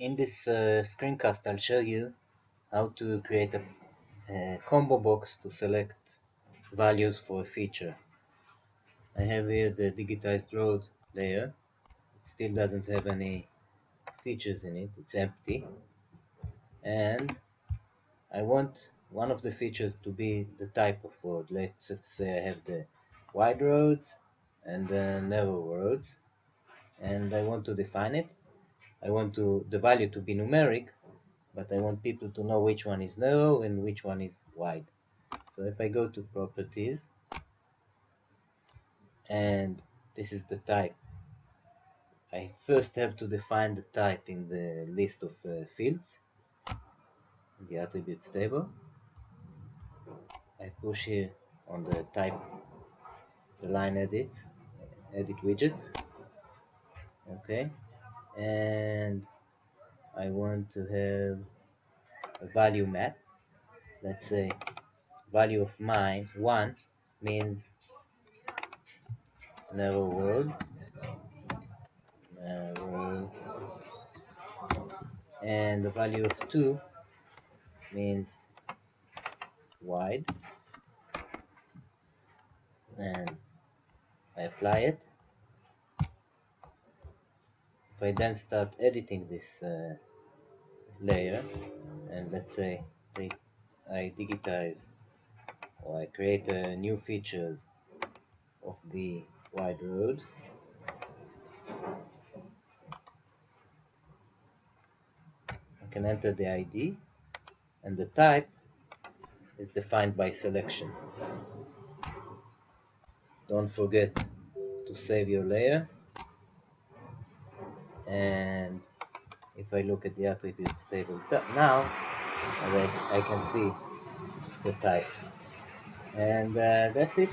In this uh, screencast I'll show you how to create a, a, combo box to select values for a feature. I have here the digitized road layer. It still doesn't have any features in it, it's empty. And I want one of the features to be the type of road. Let's say I have the wide roads and the narrow roads and I want to define it I want to the value to be numeric, but I want people to know which one is narrow and which one is wide. So if I go to properties, and this is the type, I first have to define the type in the list of uh, fields, the attributes table. I push here on the type, the line edits, edit widget, okay, and I want to have a value map let's say value of mine 1 means narrow world. And the value of 2 means wide. And I apply it if I then start editing this uh, layer and let's say I digitize or I create uh, new features of the wide road I can enter the ID and the type is defined by selection. Don't forget to save your layer and if I look at the attributes table now I, can see the type. And uh, that's it